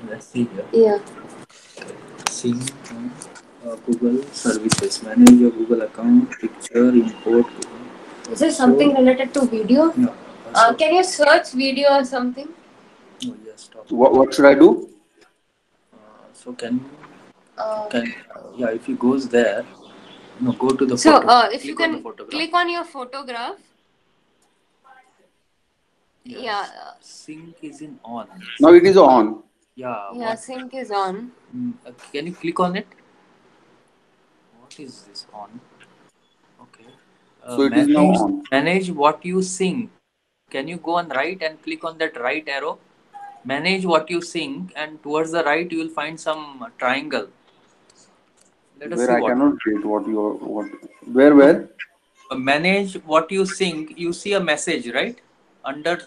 Let's see here. Yeah. See uh, Google services. Manage your Google account, picture, import. Is there something related to video? No. Uh, can you search video or something? Oh, yes, stop. What, what should I do? So can you Uh, can uh, yeah if he goes there, no go to the so photo. uh, if you Click on can click on your photograph. Yeah. Sync is in on. Now it is on. Yeah. Yeah, what- sync is on. Mm, uh, can you click on it? What is this on? Okay. Uh, So it is now manage, on. manage what you sync. Can you go on right and click on that right arrow? Manage what you sync, and towards the right you will find some triangle. Let us Where see I what. cannot read what you are, what, where, where? Uh, manage what you sync. You see a message, right? Under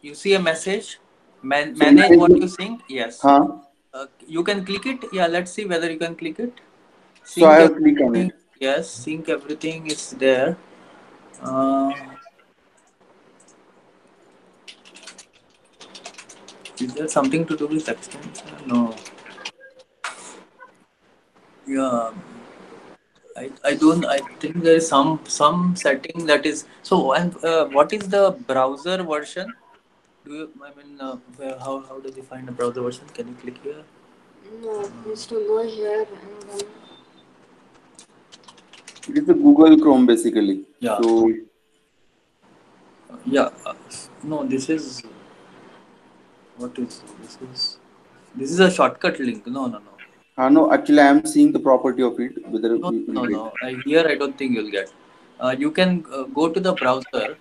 you see a message. Man, manage what you sync. Yes. Huh? Uh, you can click it. Yeah. Let's see whether you can click it. So I have everything. click on it. Yes. Sync everything is there. Uh, is there something to do with extension? No. Yeah. I, I don't I think there is some some setting that is so and uh, what is the browser version? Do you I mean uh, where, how how does you find a browser version? Can you click here? No, needs to go here and then. It is a Google Chrome basically. Yeah. So Yeah. Uh, no, this is what is this is this is a shortcut link. No, no, no. Uh, no, actually I am seeing the property of it. Whether No, we no, no. I, here I don't think you'll get. Uh, you can uh, go to the browser.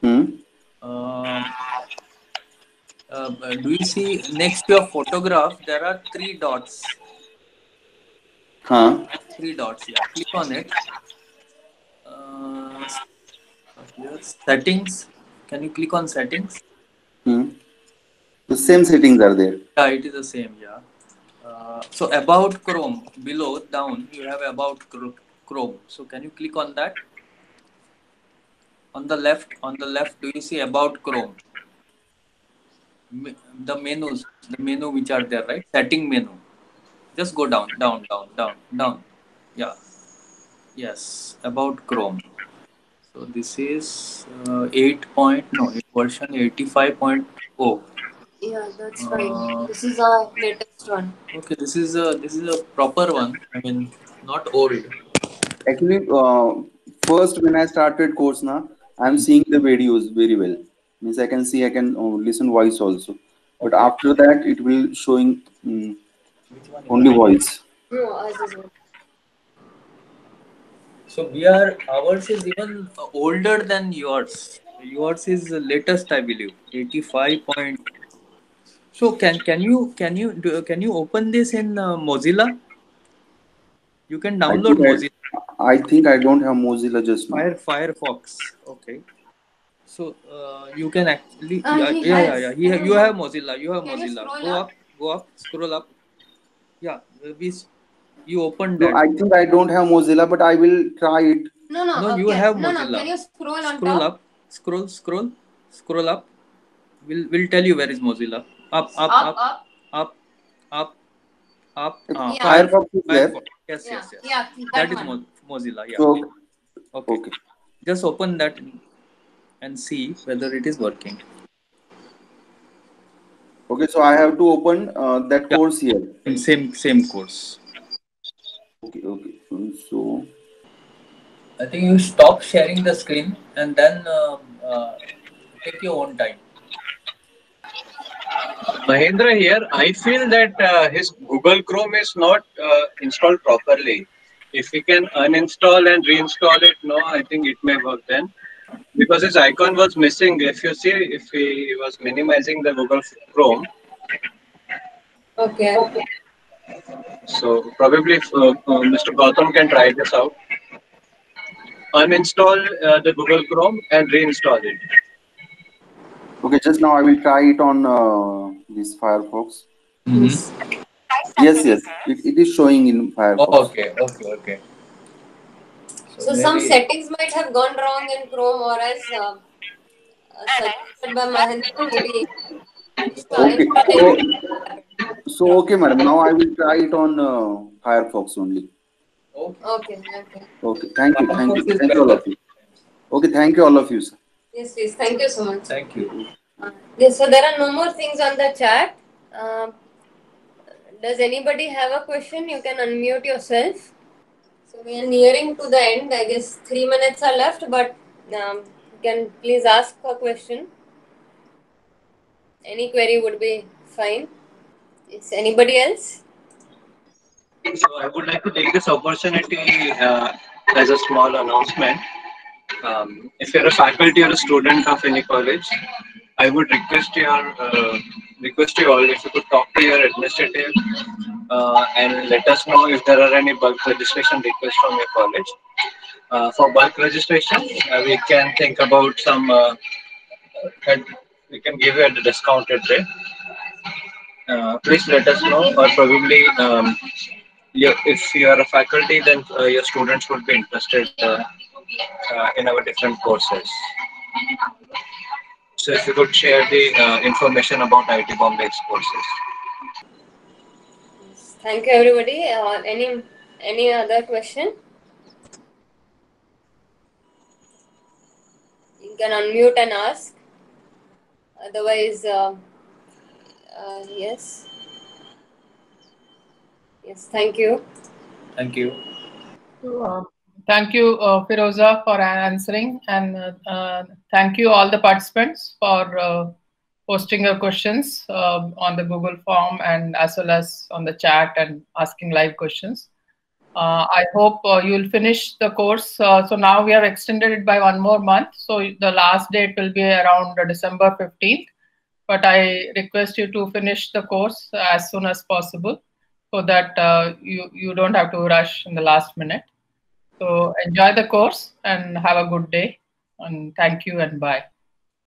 Hmm? Uh, uh, do you see next to your photograph there are three dots? Huh? Three dots. Yeah. Click on it. Uh, here settings. Can you click on settings? Hmm? The same settings are there. Yeah, it is the same. Yeah. Uh, so about Chrome below down you have about Chrome. So can you click on that? On the left, on the left, do you see about Chrome? The menus, the menu which are there, right? Setting menu. Just go down, down, down, down, down. Yeah. Yes, about Chrome. So this is uh, 8 point, no, version 85.0. Yeah, that's Uh, right. This is our latest one. Okay, this is a this is a proper one. I mean, not old. Actually, uh, first when I started course now, I'm seeing the videos very well. Means I can see, I can uh, listen voice also. But after that, it will showing mm, only voice. No, ours is not. So we are ours is even older than yours. Yours is the latest, I believe, eighty-five point. So can can you can you do, can you open this in uh, Mozilla? You can download I- Mozilla I think I don't have Mozilla just now. Fire Firefox. Okay. So uh, you can actually Uh, yeah, he yeah, yeah yeah he, you have Mozilla you have Can you Mozilla scroll go up? up go up scroll up yeah we you open No, that I think I don't have Mozilla, but I will try it. No, no, No, okay. you have Mozilla. no, no. Mozilla. Can you scroll on scroll top? up scroll scroll scroll up we'll we'll tell you where is mozilla up up Up, up up. up up up uh, Yeah. Firefox is there. Yes Yeah, yes yes yeah, that that is one. Mo- mozilla yeah So, okay okay. just open that and see whether it is working Okay, so I have to open uh, that Yeah. course here. same same course Okay, okay. So, i think you stop sharing the screen and then um, uh, take your own time Mahendra here. I feel that uh, his Google Chrome is not uh, installed properly. If we can uninstall and reinstall it, no, I think it may work then. because his icon was missing. If you see, if he was minimizing the Google Chrome, Okay. so probably if, uh, uh, Mr. Gautam can try this out. Uninstall uh, the Google Chrome and reinstall it. Okay, just now I will try it on uh, this Firefox. Mm-hmm. Yes, yes, it, it is showing in Firefox. Oh, okay, okay, okay. So some settings might have gone wrong in Chrome or as uh, uh, suggested by Mahendra maybe. Okay, so, so okay, madam. Now I will try it on uh, Firefox only. Okay, okay. Okay, thank you, thank you, thank you all of you. Okay, thank you all of you, sir. Yes, please. Thank you so much. Thank you. Yes, so there are no more things on the chat. Um, does anybody have a question? You can unmute yourself. So we are nearing to the end. I guess three minutes are left, but um, you can please ask a question. Any query would be fine. Is anybody else? So I would like to take this opportunity uh, as a small announcement. Um, if you're a faculty or a student of any college, I would request your uh, request you all if you could talk to your administrative uh, and let us know if there are any bulk registration requests from your college. Uh, for bulk registration, uh, we can think about some. Uh, we can give you a discounted rate. Uh, please let us know, or probably um, if you are a faculty, then uh, your students would be interested uh, in our different courses. So if you could share the uh, information about IIT Bombay's courses. Thank you, everybody. Uh, any any other question? You can unmute and ask. Otherwise, uh, uh, yes. Yes, thank you. Thank you. Thank you, uh, Firoza, for answering, and uh, uh, thank you all the participants for uh, posting your questions uh, on the Google form and as well as on the chat and asking live questions. I hope you will finish the course. So now we have extended it by one more month. So the last date will be around December 15th. But I request you to finish the course as soon as possible so that uh, you, you don't have to rush in the last minute. So enjoy the course and have a good day. And thank you and bye.